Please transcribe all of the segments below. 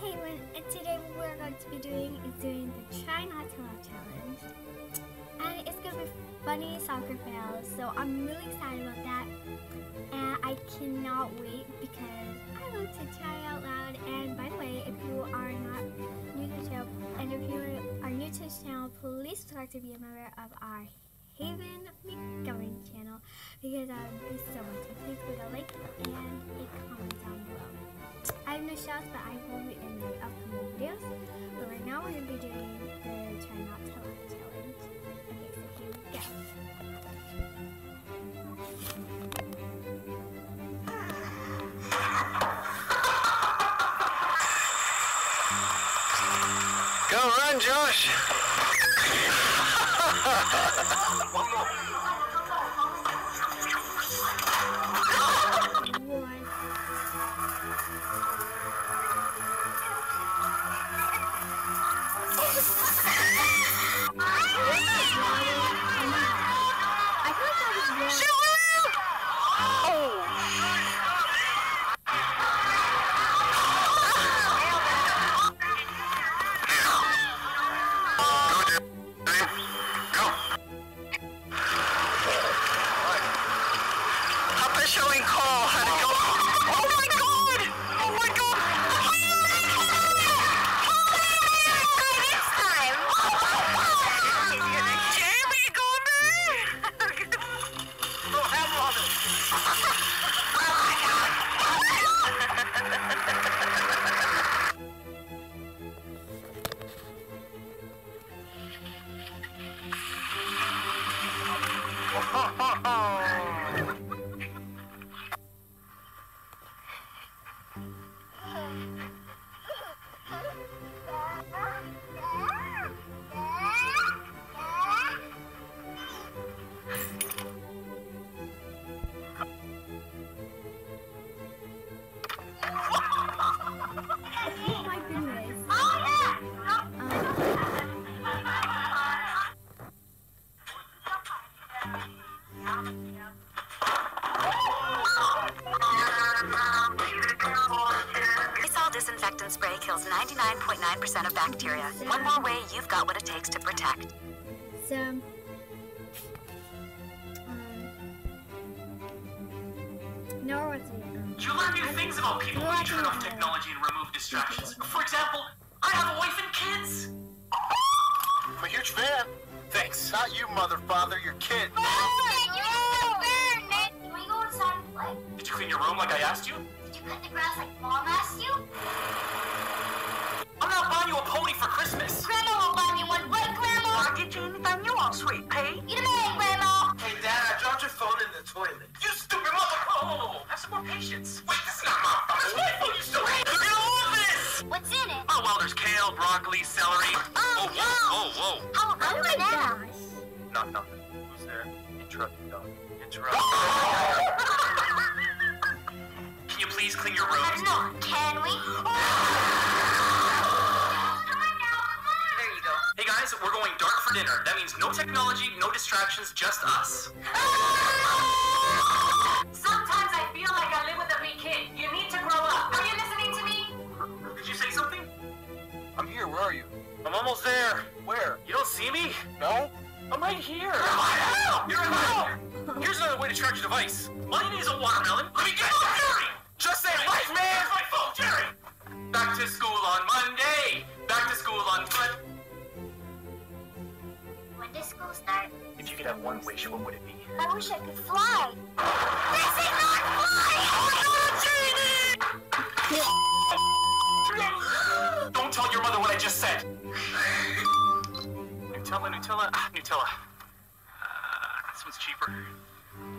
Caitlin, and today what we're going to be doing is doing the Try Not to Laugh Challenge. And it's going to be funny soccer fails, so I'm really excited about that. And I cannot wait because I love to try out loud. And by the way, if you are not new to the channel, and if you are new to this channel, please subscribe to be a member of our Haven Montgomery channel because that would be so much. So please leave a like and a comment down below. I have no shots, but I will be in the upcoming videos. But right now we're going to be doing the try not to laugh challenge. Okay, so here we go. Go run, Josh. Oh, ha ha! Disinfectant spray kills 99.9% of bacteria. One more way you've got what it takes to protect. So, um, no, what's it? Um, You learn new things about people when you turn off technology and remove distractions. For example, I have a wife and kids. I'm a huge fan. Thanks. Not you, mother, father, your kid. Did you clean your room like I asked you? I'm not buying you a pony for Christmas. Grandma won't buy me one, right, Grandma? I'll get you anything you want, sweet pea. Eat a man, Grandma. Hey, Dad, I dropped your phone in the toilet. You stupid mother! Oh, have some more patience. Wait, this is not my phone. It's my phone. You still hate Look at this. What's in it? Oh well, there's kale, broccoli, celery. Oh, oh whoa, whoa, whoa, whoa. How oh about oh my banana? gosh. Knock, knock. Who's there? Interrupt, dog. Interrupt. Can please clean your room? No, can we? There you go. Hey guys, we're going dark for dinner. That means no technology, no distractions, just us. Sometimes I feel like I live with a big kid. You need to grow up. Are you listening to me? Did you say something? I'm here. Where are you? I'm almost there. Where? You don't see me? No? I'm right here. You're in my Here's another way to charge your device. Mine is a watermelon. Let me get it, Back to school on Monday. Back to school on Monday. When does school start? If you could have one wish, what would it be? I wish I could fly. This is not flying! Don't tell your mother what I just said. Nutella, Nutella, ah, Nutella. Uh, this one's cheaper.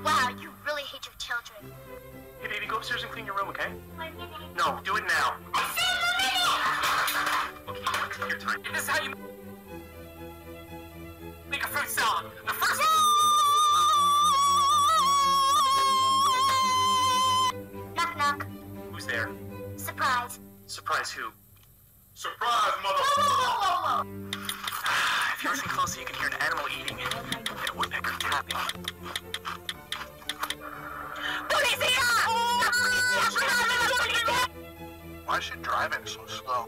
Wow, you really hate your children. Hey, baby, go upstairs and clean your room, okay? No, do it now. This is how you make a fruit salad. The first. Knock knock. Who's there? Surprise. Surprise who? Surprise, mother. If you listen closely, you can hear an animal eating and a woodpecker tapping. Why is she driving so slow?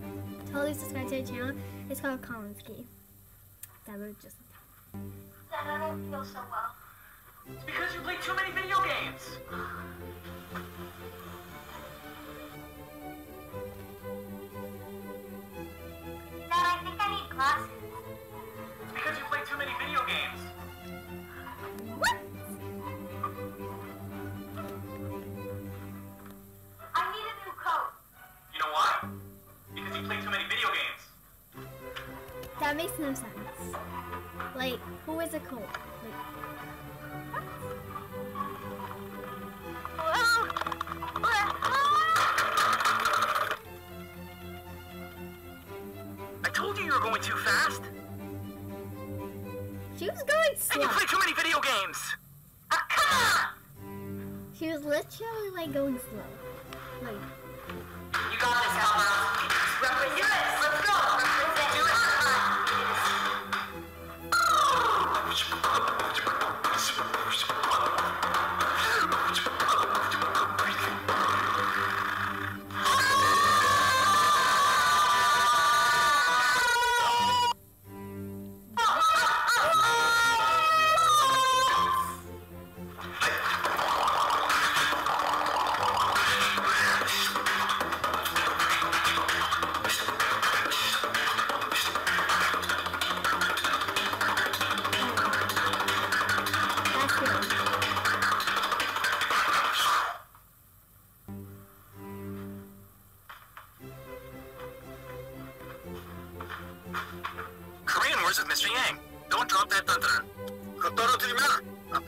totally subscribe to the channel. It's called Collins Key. That would just. Dad, I don't feel so well. It's because you play too many video games. That makes no sense. Like, who is a cult? Like, I told you you were going too fast. she was going slow. And you play too many video games. Ah! She was literally like going slow. Like, You got this, Alvaro. Represent. doors with Mr. Yang. Eh? Don't drop that dun dun. Kotoro to the mirror.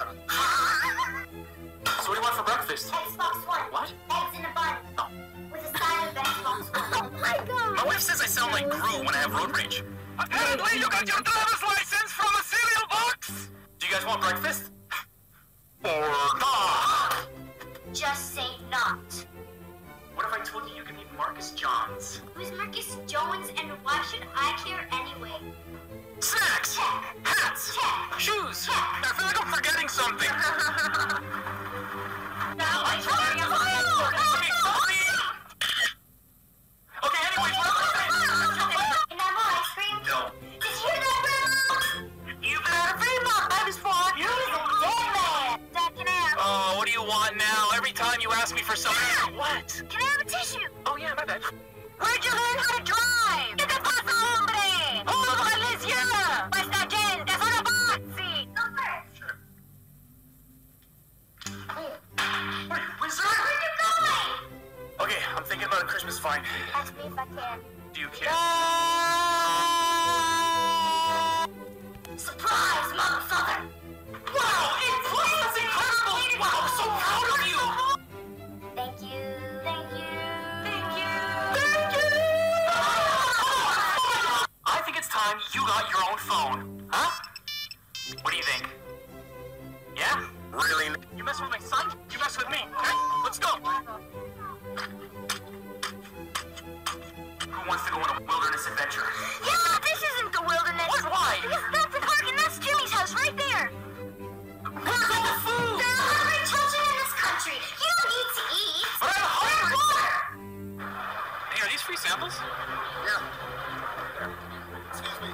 so what do you want for breakfast? Xbox One. What? Eggs in a bun. Oh. With a side of Xbox One. oh my god. My wife says I sound like Gru when I have road rage. Apparently you got your driver's license from a cereal box. Do you guys want breakfast? or not? Just say not. What if I told you you could meet Marcus Johns? Who's Marcus Johns and why should I care anything? Hats! Shoes! I feel like I'm forgetting something. Surprise, motherfucker! Wow, it's, that's incredible! Wow, I'm so proud of you! Thank you. Thank you. Thank you! Thank you! I think it's time you got your own phone. Huh? What do you think? Yeah? Really? You mess with my son, you mess with me. Okay? Let's go. These free samples? Yeah. Excuse me.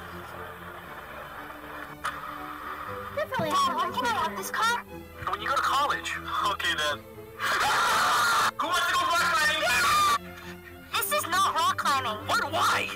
They probably Dad, have when can I have this car? When you go to college. Okay, then. Who wants to go rock climbing? This is not rock climbing. What? Why?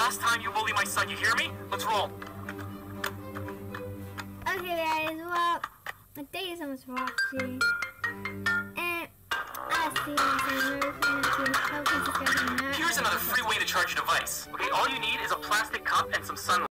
Last time you bully my son, you hear me? Let's roll. Okay, guys, well, thank you so much for watching. And I'll see you next time. Remember, if you want to help me subscribe to my Here's another free way to charge your device. Okay, all you need is a plastic cup and some sunlight.